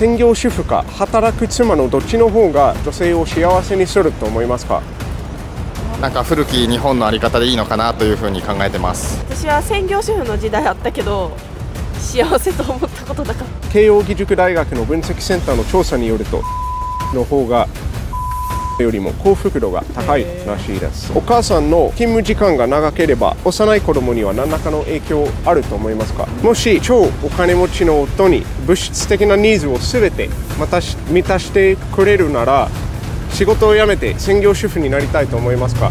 専業主婦か働く妻のどっちの方が女性を幸せにすると思いますか？なんか古き日本の在り方でいいのかなというふうに考えてます。私は専業主婦の時代あったけど幸せと思ったことなかった。慶應義塾大学の分析センターの調査によるとの方がよりも幸福度が高いらしいです。お母さんの勤務時間が長ければ幼い子供には何らかの影響あると思いますか？もし超お金持ちの夫に物質的なニーズを全てまたし満たしてくれるなら仕事を辞めて専業主婦になりたいと思いますか？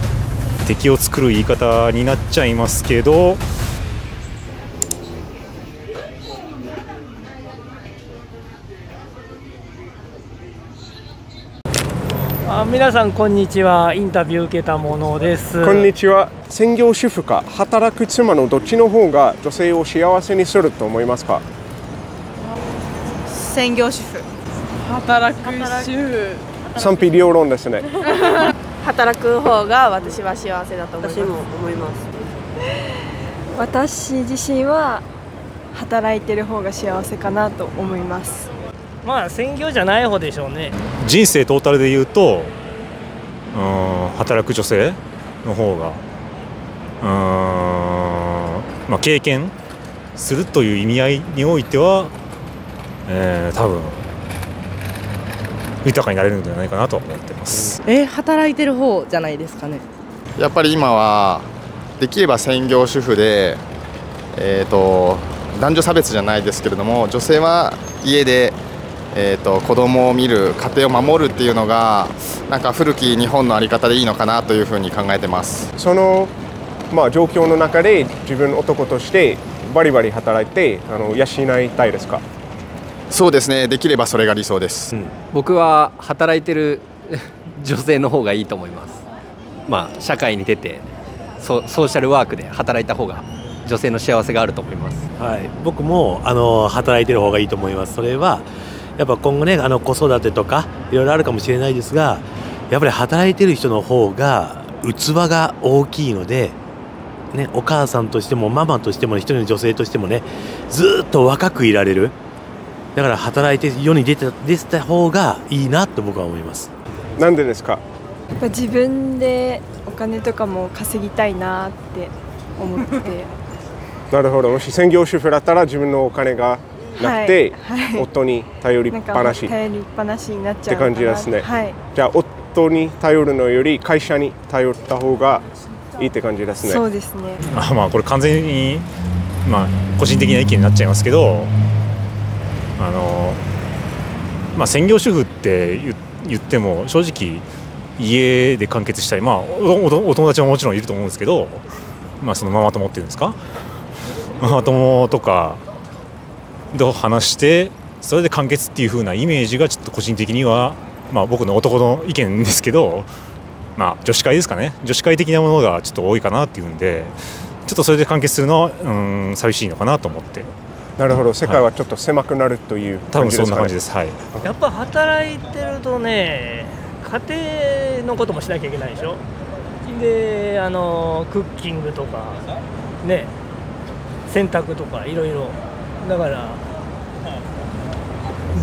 敵を作る言い方になっちゃいますけど皆さんこんにちは。インタビュー受けたものです。こんにちは。専業主婦か働く妻のどっちの方が女性を幸せにすると思いますか？専業主婦。働く主婦。賛否両論ですね。働く方が私は幸せだと思います。私も思います。私自身は働いてる方が幸せかなと思います。まあ専業じゃない方でしょうね。人生トータルで言うとうん働く女性の方がうん、まあ、経験するという意味合いにおいては、えー、多分豊かになれるのではないかなと思ってます。え働いてる方じゃないですかねやっぱり今はできれば専業主婦で、えー、と男女差別じゃないですけれども女性は家で、えー、と子供を見る家庭を守るっていうのがなんか古き日本の在り方でいいのかなというふうに考えてます。その、まあ、状況の中で自分男としてバリバリ働いてあの養いたいですか？そうですね。できればそれが理想です、僕は働いてる 女性の方がいいと思います。まあ社会に出てソソーシャルワークで働いた方が女性の幸せがあると思います。はい、僕もあの働いてる方がいいと思います。それはやっぱ今後ねあの子育てとかいろいろあるかもしれないですが、やっぱり働いてる人の方が器が大きいので、ねお母さんとしてもママとしても一人の女性としてもねずっと若くいられる。だから働いて世に出て出てた方がいいなと僕は思います。なんでですか？やっぱ自分でお金とかも稼ぎたいなって思って なるほどもし専業主婦だったら自分のお金がなくて、はい。はい。夫に頼りっぱなし。っ頼りっぱなしになっちゃうて。感じですね、はい。じゃあ夫に頼るのより会社に頼った方がいいって感じですね。そうですね。あまあこれ完全に、まあ、個人的な意見になっちゃいますけどあの、まあ、専業主婦って言言っても正直家で完結したい、まあ、おおお友達ももちろんいると思うんですけど、まあ、そのママ友っていうんですか？ママ友とかと話してそれで完結っていう風なイメージがちょっと個人的には、まあ、僕の男の意見ですけど、まあ、女子会ですかね。女子会的なものがちょっと多いかなっていうんでちょっとそれで完結するのはうん寂しいのかなと思って。なるほど。世界はちょっと狭くなるという多分そん感じですか、ね、な感じです。はい。やっぱ働いてるとね家庭のこともしなきゃいけないでしょ。であのクッキングとかね洗濯とかいろいろだから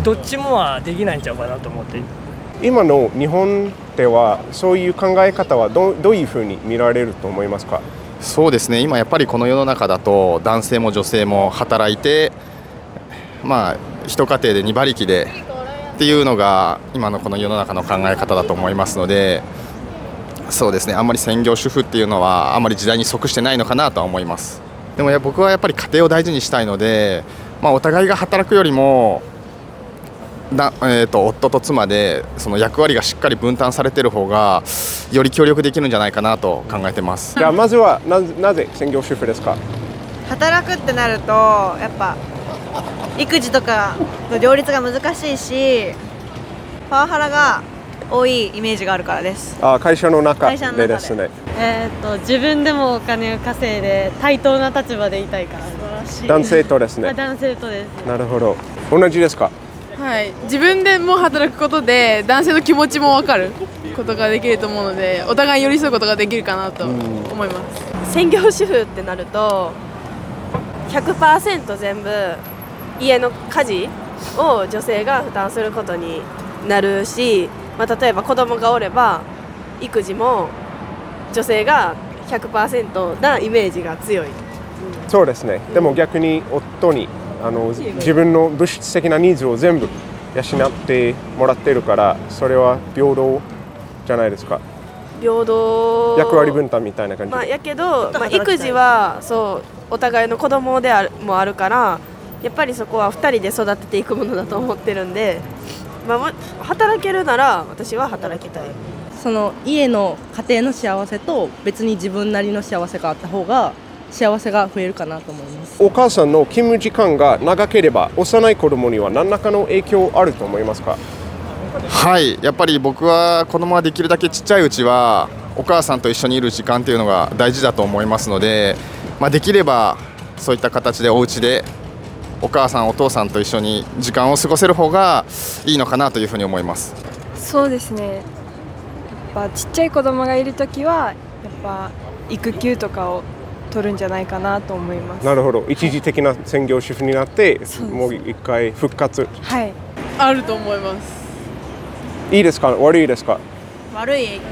どっちもはできないんちゃうかなと思って。今の日本ではそういう考え方はどどういうふうに見られると思いますか？そうですね。今やっぱりこの世の中だと男性も女性も働いてまあ一家庭で2馬力でっていうのが今のこの世の中の考え方だと思いますのでそうですね。あんまり専業主婦っていうのはあんまり時代に即してないのかなとは思いますでもや僕はやっぱり家庭を大事にしたいので、まあ、お互いが働くよりもだ、えー、と夫と妻でその役割がしっかり分担されてる方がより協力できるんじゃないかなと考えてます。じゃあまずはななぜ専業主婦ですか？働くってなるとやっぱ育児とかの両立が難しいしパワハラが多いイメージがあるからです。あ会社の中会社の中で。でですね。えー、と自分でもお金を稼いで対等な立場でいたいから。男性とですね。男性とです。なるほど。同じですか？はい。自分でも働くことで男性の気持ちも分かる。ことができると思うのでお互い寄り添うことができるかなと思います。専業主婦ってなると100%全部家の家事を女性が負担することになるし、まあ、例えば子供がおれば育児も女性が100%なイメージが強い。そうですね、でも逆に夫にあの自分の物質的なニーズを全部養ってもらってるからそれは平等じゃないですか。平等。役割分担みたいな感じで、まあ、やけど、まあ、育児はそうお互いの子供であるもあるからやっぱりそこは2人で育てていくものだと思ってるんで、まあ、も働けるなら私は働きたい。その家の家庭の幸せと別に自分なりの幸せがあった方が幸せが増えるかなと思います。お母さんの勤務時間が長ければ幼い子供には何らかの影響あると思いますか？はいやっぱり僕は子供はできるだけちっちゃいうちはお母さんと一緒にいる時間っていうのが大事だと思いますので、まあ、できればそういった形でお家でお母さんお父さんと一緒に時間を過ごせる方がいいのかなというふうに思います。そうですね。やっぱちっちゃい子供がいる時はやっぱ育休とかを取るんじゃないかなと思います。なるほど。一時的な専業主婦になってもう一回復活。はい。あると思います。いいですか？悪いですか？悪い影響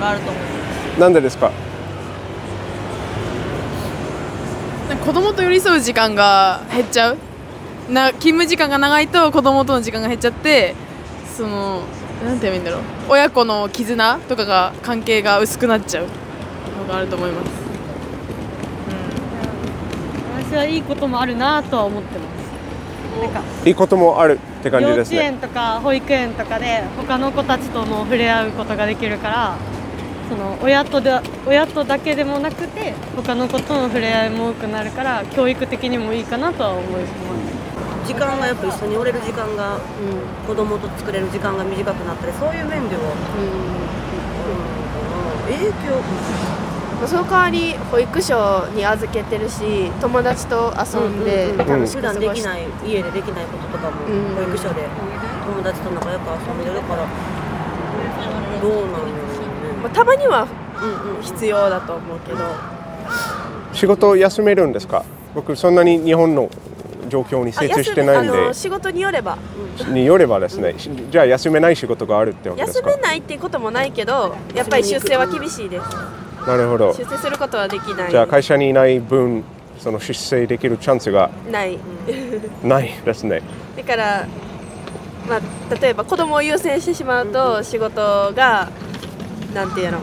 があると思います。なんでですかなんか子供と寄り添う時間が減っちゃう。な勤務時間が長いと子供との時間が減っちゃってそのなんて言えばいいんだろう。親子の絆とかが関係が薄くなっちゃう。のがあると思います。私はいいこともあるなとは思ってます。なんかいいこともあるって感じ幼ですね。稚園とか保育園とかで他の子たちとも触れ合うことができるからその親とで親とだけでもなくて他の子との触れ合いも多くなるから教育的にもいいかなとは思います。時間がやっぱ一緒におれる時間が、うん、子供と作れる時間が短くなったりそういう面では、うん、影響？その代わり保育所に預けてるし友達と遊んで楽しく普段できない家でできないこととかも保育所で友達と仲良く遊んでるからどうなんまあ、たまには必要だと思うけど。仕事を休めるんですか？僕そんなに日本の状況に精通してないんで。仕事によれば、によればですね、じゃあ休めない仕事があるってわけですか？休めないっていうこともないけどやっぱり出世は厳しいです。なるほど。出世することはできない。じゃあ会社にいない分その出世できるチャンスがない。ないですね。だから、まあ、例えば子供を優先してしまうと仕事がなんていうの？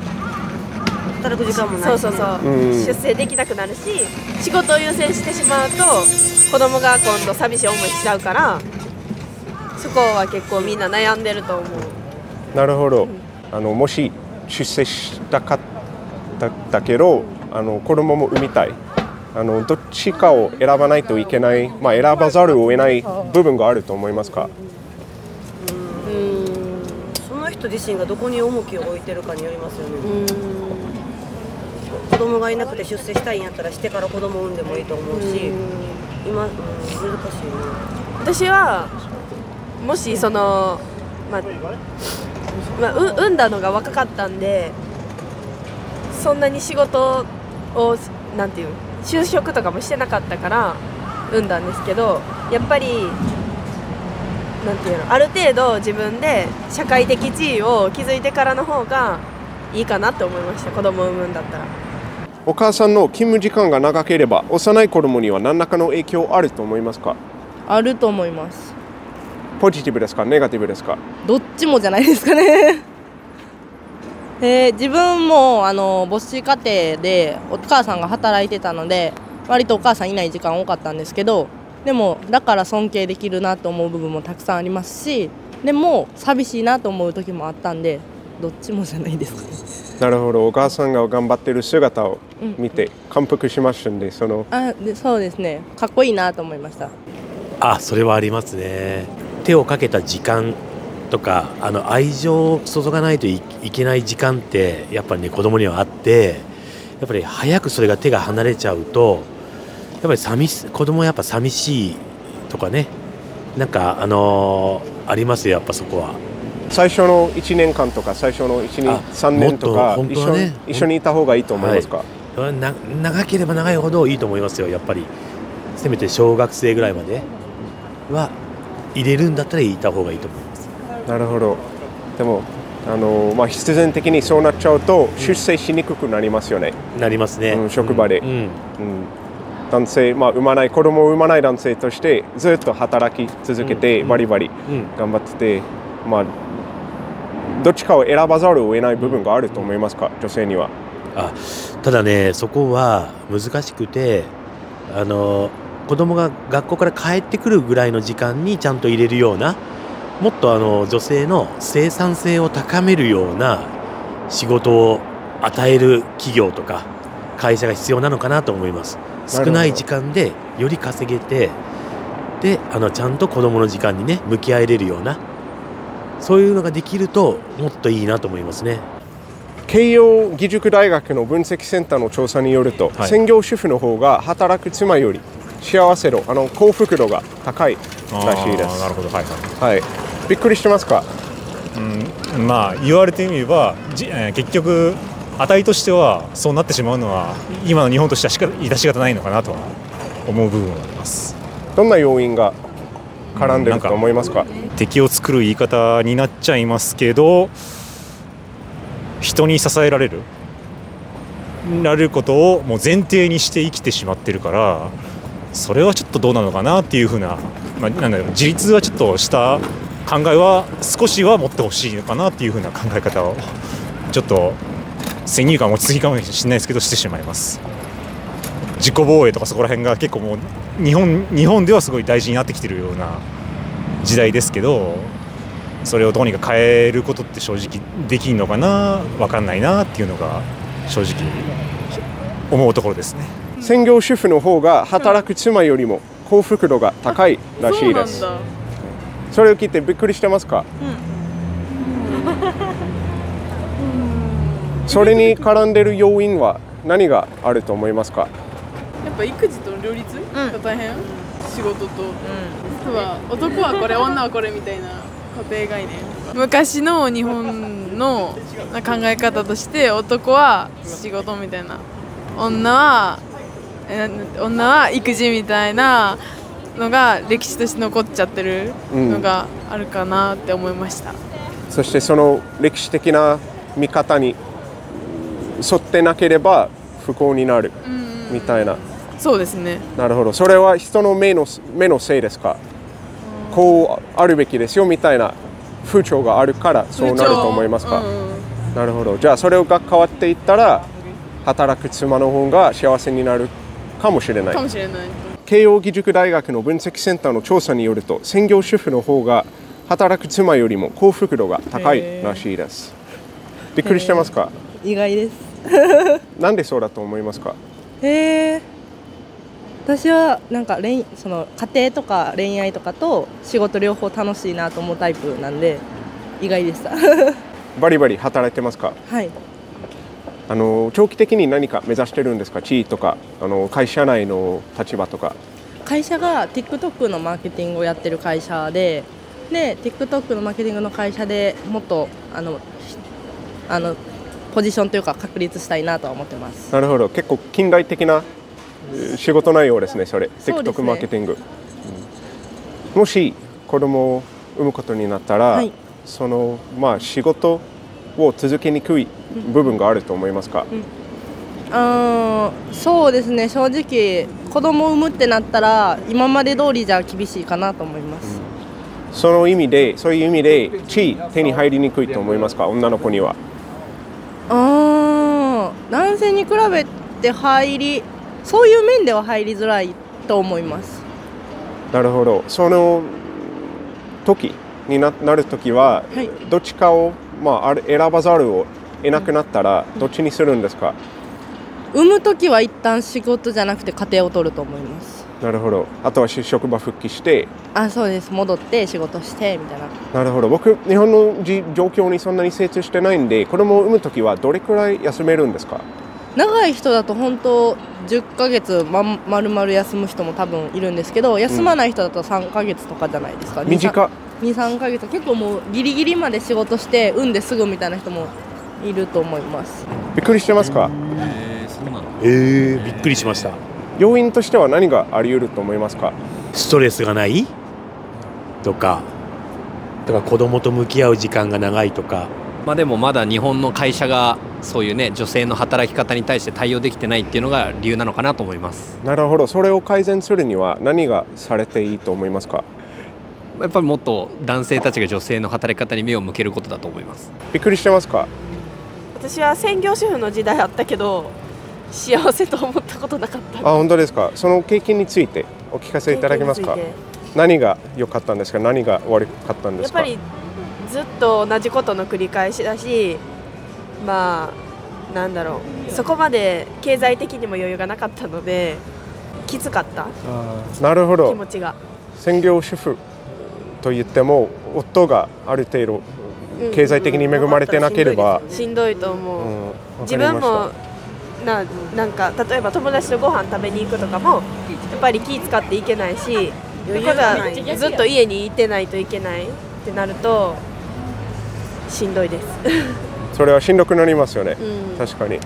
働く時間もない。そうそうそう、うん。出世できなくなるし仕事を優先してしまうと子供が今度寂しい思いしちゃうからそこは結構みんな悩んでると思う。なるほど、あのもし出世したかっただけどあの子供も産みたい。あのどっちかを選ばないといけない、まあ、選ばざるを得ない部分があると思いますか？人自身がどこに重きを置いてるかによりますよね。子供がいなくて出世したいんやったらしてから子供産んでもいいと思うし今、うん、難しいね。私はもしその、まあまあ、う産んだのが若かったんでそんなに仕事をなんていう就職とかもしてなかったから産んだんですけどやっぱりなんていうの？ある程度自分で社会的地位を築いてからの方がいいかなって思いました。子供を産むんだったら。お母さんの勤務時間が長ければ幼い子供には何らかの影響あると思いますか？あると思います。ポジティブですか？ネガティブですか？どっちもじゃないですかね。えー自分もあの母子家庭でお母さんが働いてたので割とお母さんいない時間多かったんですけどでもだから尊敬できるなと思う部分もたくさんありますしでも寂しいなと思う時もあったんでどっちもじゃないです。かねなるほど。お母さんが頑張ってる姿を見て感服しましたんでその。あでそうですね。かっこいいなと思いました。あそれはありますね。手をかけた時間とかあの愛情を注がないといいけない時間ってやっぱりね子供にはあってやっぱり早くそれが手が離れちゃうとやっぱり寂し子供はやっぱ寂しいとかね。なんかあのーありますよやっぱそこは。最初の1年間とか最初の123年とかもっと一緒一緒にいた方がいいと思いますか、はい。な長ければ長いほどいいと思いますよやっぱり。せめて小学生ぐらいまでは入れるんだったら入れた方がいいと思います。なるほど。でもあの、まあ、必然的にそうなっちゃうと出世しにくくなりますよね、なりますね、うん、職場で、うん。うん男性、まあ、産まない子供を産まない男性としてずっと働き続けてバリバリ頑張ってて、まあ、どっちかを選ばざるを得ない部分があると思いますか？女性には。あただねそこは難しくてあの子供が学校から帰ってくるぐらいの時間にちゃんと入れるようなもっとあの女性の生産性を高めるような仕事を与える企業とか会社が必要なのかなと思います少ない時間でより稼げてであのちゃんと子供の時間にね向き合えれるようなそういうのができるともっといいなと思いますね。慶應義塾大学の分析センターの調査によると、はい。専業主婦の方が働く妻より幸せ度あの幸福度が高いらしいです。なるほど。はいはい。はい、びっくりしてますか？うん、まあ言われてみればじ、えー結局値としてはそうなってしまうのは今の日本としてはしか致し方ないのかなとは思う部分はあります。どんな要因が絡んでると思いますか,、敵を作る言い方になっちゃいますけど人に支えられるられることをもう前提にして生きてしまってるからそれはちょっとどうなのかなっていうふうな,、まあ、なんだろう自立はちょっとした考えは少しは持ってほしいのかなっていうふうな考え方をちょっと先入観持ちすぎかもしれないですけどしてしまいます。自己防衛とかそこら辺が結構もう日本日本ではすごい大事になってきてるような時代ですけどそれをどうにか変えることって正直できるのかな分かんないなっていうのが正直思うところですね。専業主婦の方が働く妻よりも幸福度が高いらしいです。それを聞いてびっくりしてますか、それに絡んでる要因は何があると思いますか？やっぱ育児との両立が大変、仕事と、例えば男はこれ女はこれみたいな固定概念昔の日本の考え方として男は仕事みたいな。女はえ女は育児みたいなのが歴史として残っちゃってるのがあるかなって思いました、そしてその歴史的な見方に沿ってなければ不幸になるみたいな、そうですね。なるほど。それは人の目の目のせいですか？こうあるべきですよみたいな風潮があるからそうなると思いますか、なるほど。じゃあそれが変わっていったら働く妻の方が幸せになるかもしれない。かもしれない。慶應義塾大学の分析センターの調査によると専業主婦の方が働く妻よりも幸福度が高いらしいです。びっくりしてますか？意外です なんでそうだと思いますか？へえ。私はなんか恋その家庭とか恋愛とかと仕事両方楽しいなと思うタイプなんで意外でした。バリバリ働いてますか？はい。あの長期的に何か目指してるんですか？地位とかあの会社内の立場とか。会社が TikTok のマーケティングをやってる会社でで TikTok のマーケティングの会社でもっとあのひあのポジションというか確立したいなとは思ってます。なるほど。結構近代的なえー仕事内容ですねそれ。TikTok ね。マーケティング、うん。もし子供を産むことになったら、はい。そのまあ仕事を続けにくい部分があると思いますか、あーそうですね。正直子供を産むってなったら今まで通りじゃ厳しいかなと思います、その意味でそういう意味で地位手に入りにくいと思いますか？女の子には男性に比べて入りそういう面では入りづらいと思います。なるほど。その時にななる時は、はい。どっちかを、まあ、あれ選ばざるを得なくなったらどっちにするんですか、産む時は一旦仕事じゃなくて家庭を取ると思いますなるほど。あとはし職場復帰して。あそうです。戻って仕事してみたいな。なるほど。僕日本のじ状況にそんなに精通してないんで子供を産む時はどれくらい休めるんですか？長い人だと本当10ヶ月まん丸々休む人も多分いるんですけど休まない人だと3ヶ月とかじゃないですか、短っ。23ヶ月。結構もうギリギリまで仕事して産んですぐみたいな人もいると思います。びっくりしてますか？えー、びっくりしました要因としては何があり得ると思いますか？ストレスがない？とか。だから子供と向き合う時間が長いとか。まあでもまだ日本の会社がそういうね女性の働き方に対して対応できてないっていうのが理由なのかなと思います。なるほど。それを改善するには何がされていいと思いますか？やっぱりもっと男性たちが女性の働き方に目を向けることだと思います。びっくりしてますか？私は専業主婦の時代あったけど幸せと思ったことなかった。あ本当ですか？その経験についてお聞かせいただけますか？何が良かったんですか？何が悪かったんですか？やっぱりずっと同じことの繰り返しだしまあなんだろう。そこまで経済的にも余裕がなかったのできつかった。なるほど。気持ちが。専業主婦と言っても夫がある程度うん経済的に恵まれてなければ、しんどいと思う、うん自分もななんか例えば友達とご飯食べに行くとかもやっぱり気使っていけないし余裕たがない。だずっと家にいてないといけないってなるとしんどいです。それはしんどくなりますよね、うん。確かに。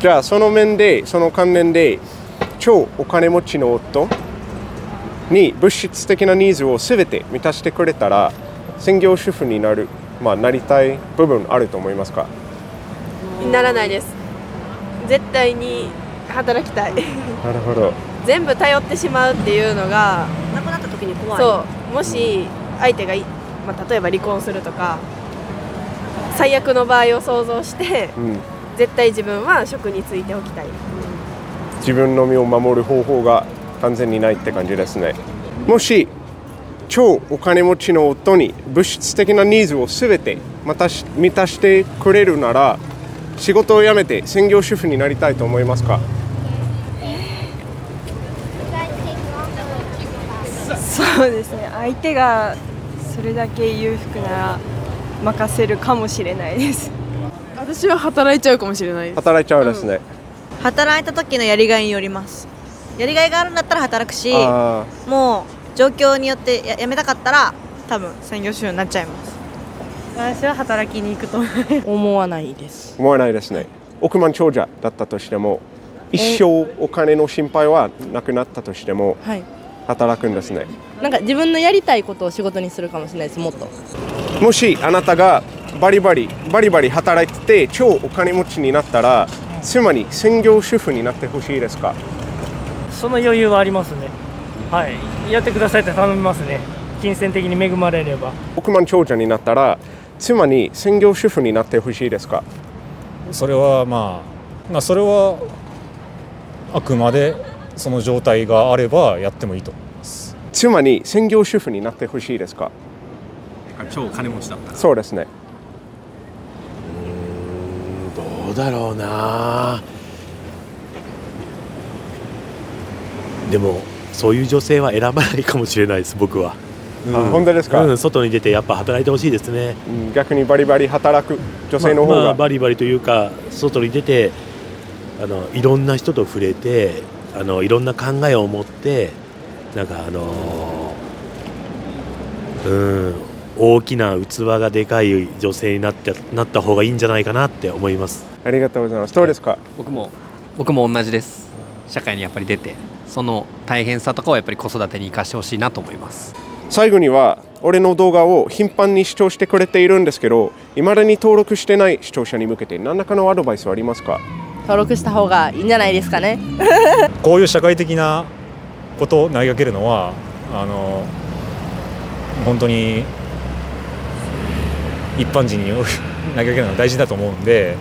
じゃあその面でその関連で超お金持ちの夫に物質的なニーズを全て満たしてくれたら専業主婦になる、まあ、なりたい部分あると思いますか？ならないです絶対に働きたい。なるほど。全部頼ってしまうっていうのがなくなった時に怖い。そう。もし相手がい、まあ、例えば離婚するとか最悪の場合を想像してうん、絶対自分は職に就いておきたい。自分の身を守る方法が完全にないって感じですね。もし超お金持ちの夫に物質的なニーズを全てまたし満たしてくれるなら仕事を辞めて専業主婦になりたいと思いますか？そうですね。相手がそれだけ裕福なら任せるかもしれないです。私は働いちゃうかもしれないです。働いちゃうですね、働いた時のやりがいによります。やりがいがあるんだったら働くしあもう状況によってややめたかったら多分専業主婦になっちゃいます私は働きに行くと思思わないです。思わないですね。億万長者だったとしても一生お金の心配はなくなったとしてもはい。働くんですね。なんか自分のやりたいことを仕事にするかもしれないですもっと。もしあなたがバリバリバリバリ働いてて超お金持ちになったら妻に専業主婦になってほしいですか？その余裕はありますね。はい。やってくださいって頼みますね。金銭的に恵まれれば。億万長者になったら妻に専業主婦になってほしいですか？それはまあまあそれはあくまでその状態があればやってもいいと思います。妻に専業主婦になってほしいですか？超お金持ちだったら。そうですね。どうだろうな。でもそういう女性は選ばないかもしれないです僕は、あ本当ですか？うん、外に出てやっぱ働いてほしいですね。うん逆にバリバリ働く女性の方が、まあまあバリバリというか外に出てあのいろんな人と触れてあのいろんな考えを持ってなんかあのうん大きな器がでかい女性になってなった方がいいんじゃないかなって思います。ありがとうございます。どうですか？僕も僕も同じです。社会にやっぱり出てその大変さとかをやっぱり子育てに生かしてほしいなと思います最後には俺の動画を頻繁に視聴してくれているんですけどいまだに登録してない視聴者に向けて何らかのアドバイスはありますか？登録した方がいいんじゃないですかね。こういう社会的なことを投げかけるのはあの本当に一般人に 投げかけるのは大事だと思うんで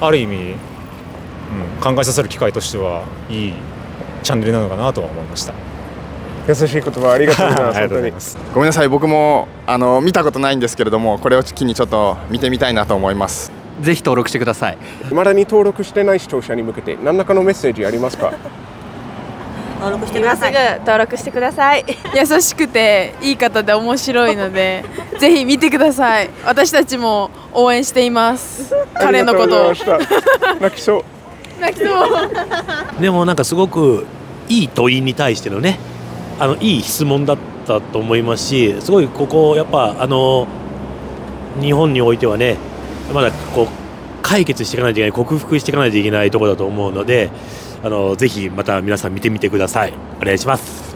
ある意味、うん、考えさせる機会としてはいいチャンネルなのかなとは思いました優しい言葉ありがとうございます 本当に。ます。ごめんなさい僕もあの見たことないんですけれどもこれを機にちょっと見てみたいなと思います。ぜひ登録してください。いまだに登録してない視聴者に向けて何らかのメッセージありますか？登録してく今すぐださい登録してください。優しくていい方で面白いので ぜひ見てください。私たちも応援しています。彼のことを。泣きそう。泣きそう。でもなんかすごくいい問いに対してのねあのいい質問だったと思いますしすごいここやっぱあの日本においてはねまだこう解決していかないといけない克服していかないといけないところだと思うのであのぜひまた皆さん見てみてください。お願いします。